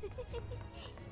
Hehehehe